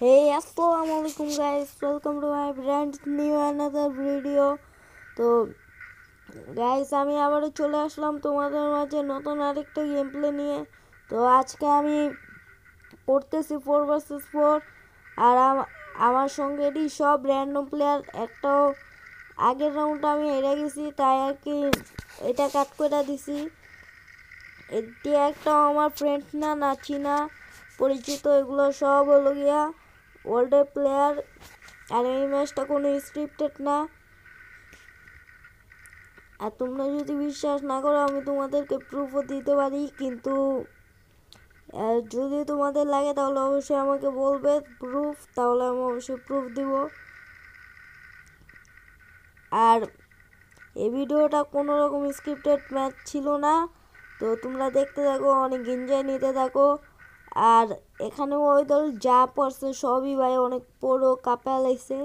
Hey, আসসালামু আলাইকুম guys welcome to my brand new another video তো গাইস আমি আবারও চলে আসলাম তোমাদের মাঝে নতুন আরেকটা গেম প্লে নিয়ে। তো আজকে আমি পড়তেছি ফোর ভার্সেস ফোর আর আম- আমার সঙ্গে এটি সব র্যান্ডম প্লেয়ার একটাও আগের রাউন্ড আমি হেরে গেছি তাই আর কি এটা কাট করে দিছি। এটি একটা আমার ফ্রেন্ড না না পরিচিত এগুলো সব হলো গিয়া ওল্ডের প্লেয়ার, আর এই ম্যাচটা কোনো স্ক্রিপ্টেড না। আর তোমরা যদি বিশ্বাস না করো, আমি তোমাদেরকে প্রুফও দিতে পারি, কিন্তু যদি তোমাদের লাগে, তাহলে অবশ্যই আমাকে বলবে প্রুফ তাহলে আমি অবশ্যই প্রুফ দিব। আর এই ভিডিওটা কোনো রকম স্ক্রিপ্টেড ম্যাচ ছিল না, তো তোমরা দেখতে থাকো, অনেক এনজয় নিতে থাকো। আর এখানে ওই দল যা পড়ছে সবই ভাই অনেক বড় কাপে লাইছে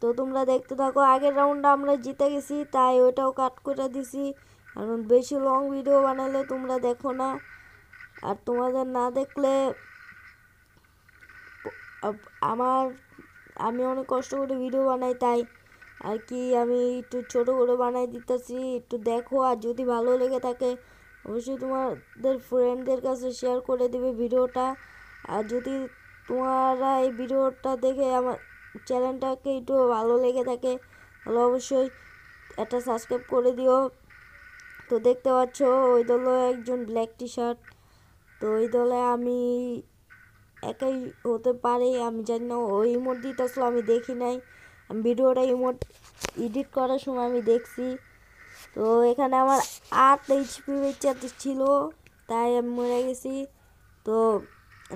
তো তোমরা দেখতে থাকো, আগের রাউন্ডে আমরা জিতে গেছি, তাই ওইটাও কাট করে দিছি। কারণ বেশি লং ভিডিও বানালে তোমরা দেখো না। আর তোমাদের না দেখলে আমার, আমি অনেক কষ্ট করে ভিডিও বানাই, তাই আর কি আমি একটু ছোট করে বানাই দিতেছি, একটু দেখো। আর যদি ভালো লেগে থাকে অবশ্যই তোমাদের ফ্রেন্ডদের কাছে শেয়ার করে দেবে ভিডিওটা। আর যদি তোমারা এই ভিডিওটা দেখে আমার চ্যানেলটাকে একটু ভালো লেগে থাকে, তাহলে অবশ্যই একটা সাবস্ক্রাইব করে দিও। তো দেখতে পাচ্ছ, ওই দলে একজন ব্ল্যাক টি শার্ট তো ওই দলে আমি একাই হতে পারে, আমি জানি না ওই ইমোট আসলে আমি দেখি নাই। ভিডিওটা ইমোট এডিট করার সময় আমি দেখছি। তো এখানে আমার আট এইচপি বেচাতে ছিল, তাই আমি মরে গেছি। তো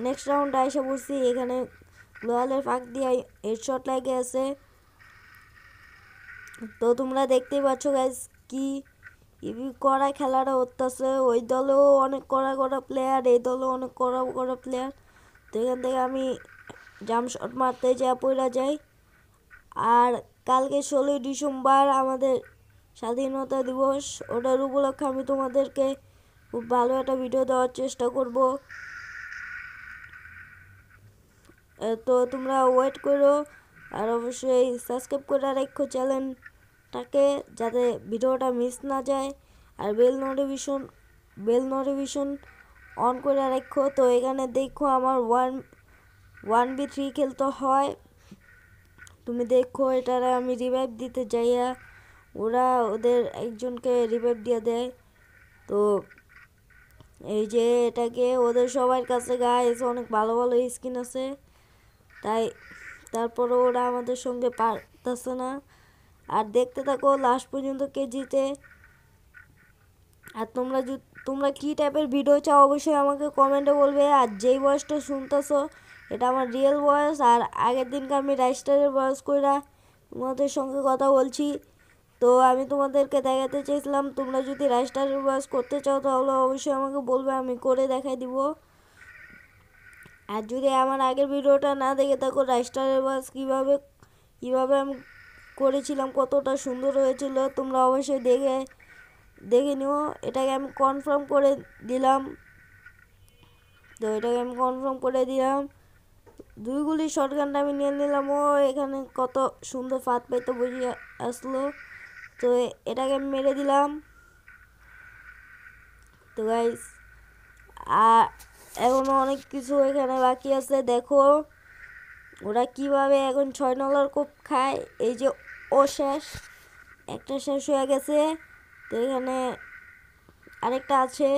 নেক্সট রাউন্ডে এসে বসছি এখানে লোয়ালের ফাঁক দিয়ে হেডশট লাগে আছে। তো তোমরা দেখতেই পাচ্ছ গাইজ কি করা খেলাটা হতেছে ওই দলেও অনেক কড়া কড়া প্লেয়ার এই দলেও অনেক কড়া কড়া প্লেয়ার তো এখান থেকে আমি জাম শট মারতে যা পড়া যাই। আর কালকে ষোলোই ডিসেম্বর আমাদের স্বাধীনতা দিবস ওটার উপলক্ষে আমি তোমাদেরকে খুব ভালো একটা ভিডিও দেওয়ার চেষ্টা করব। তো তোমরা ওয়েট করো আর অবশ্যই সাবস্ক্রাইব করে রাখো চ্যানেলটাকে যাতে ভিডিওটা মিস না যায়। আর bell notification bell notification on করে রাখো। তো এখানে দেখো আমার ওয়ান ওয়ান বি থ্রি খেলতে হয়। তুমি দেখো এটারে আমি রিভাইভ দিতে যাইয়া ওরা ওদের একজনকে রিভাইভ দিয়ে দেয়। তো এই যে এটাকে ওদের সবার কাছে গাইস অনেক ভালো ভালো স্কিন আছে। তাই তারপরে ওরা আমাদের সঙ্গে পারতেছে না। আর দেখতে থাকো লাস্ট পর্যন্ত কে জিতে আর তোমরা তোমরা কী টাইপের ভিডিও চাও অবশ্যই আমাকে কমেন্টে বলবে। আর যেই বয়সটা শুনতেছো, এটা আমার রিয়েল বয়স আর আগের দিনকে আমি রাইস্টারের বয়স কইরা তোমাদের সঙ্গে কথা বলছি। তো আমি তোমাদেরকে দেখাতে চেয়েছিলাম তোমরা যদি রাইস্টারের বাস করতে চাও তাহলে অবশ্যই আমাকে বলবে, আমি করে দেখাই দিব। আর যদি আমার আগের ভিডিওটা না দেখে থাকো রাইস্টারের বাস কীভাবে কীভাবে আমি করেছিলাম, কতটা সুন্দর হয়েছিল, তোমরা অবশ্যই দেখে দেখে নিও। এটাকে আমি কনফার্ম করে দিলাম। তো এটাকে আমি কনফার্ম করে দিলাম। দুই গুলি শটগানটা আমি নিয়ে নিলাম। ও, এখানে কত সুন্দর ফাঁদ পাইতে বুঝিয়ে আসলো। তো এটাকে মেরে দিলাম। তো গাইস আর এখনও অনেক কিছু এখানে বাকি আছে, দেখো। ওরা কীভাবে এখন ছয় নলার কোপ খায়, এই যে ও শেষ, একটা শেষ হয়ে গেছে। তো এখানে আরেকটা আছে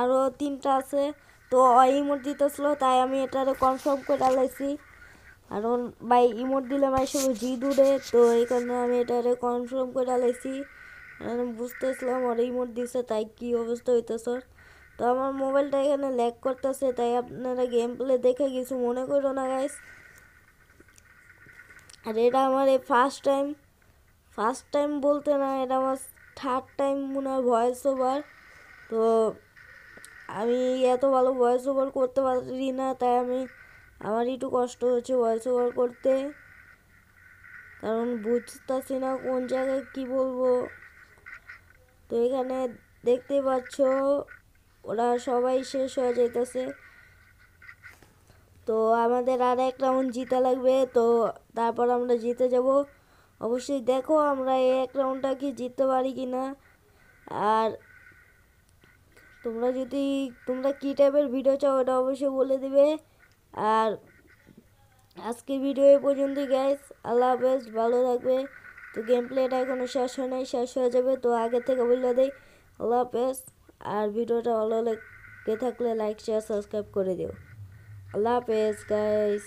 আরও তিনটা আছে। তো ইমোট দিতেছিল, তাই আমি এটারে কনফার্ম করে লাইছি। কারণ ভাই ইমোট দিলে আমার সব জি দূরে তো এই কারণে আমি এটারে কনফার্ম করে লাইছি আর আমি বুঝতেছিলাম ওর ইমোট দিছে, তাই কি অবস্থা হইতেছে তো আমার মোবাইলটা এখানে ল্যাগ করতেছে, তাই আপনারা গেম প্লে দেখে কিছু মনে করো না গাইস আর এটা আমার এই ফার্স্ট টাইম ফার্স্ট টাইম বলতে না, এটা আমার থার্ড টাইম মনে হয় ভয়েস ওভার তো আমি এত ভালো ভয়েস ওভার করতে পারি না, তাই আমি আমার একটু কষ্ট হচ্ছে ভয়েস ওভার করতে। কারণ বুঝতেছি না কোন জায়গায় কি বলব। তো এখানে দেখতে পাচ্ছ, ওরা সবাই শেষ হয়ে যাইতেছে। তো আমাদের আর এক রাউন্ড জিতা লাগবে, তো তারপর আমরা জিতে যাব। অবশ্যই দেখো আমরা এই এক রাউন্ডটা কি জিততে পারি কি না আর তোমরা যদি, তোমরা কী টাইপের ভিডিও চাও ওটা অবশ্যই বলে দিবে। আর আজকে ভিডিও এ পর্যন্তই গ্যাস আল্লাহ হাফেজ, ভালো থাকবে। তো গেম প্লেটা এখনও শেষ হয় নাই, শেষ হয়ে যাবে। তো আগে থেকে বলে দেই, আল্লাহ হাফেজ। আর ভিডিওটা ভালো লাগে থাকলে লাইক শেয়ার সাবস্ক্রাইব করে দিও। আল্লাহ হাফেজ গাইস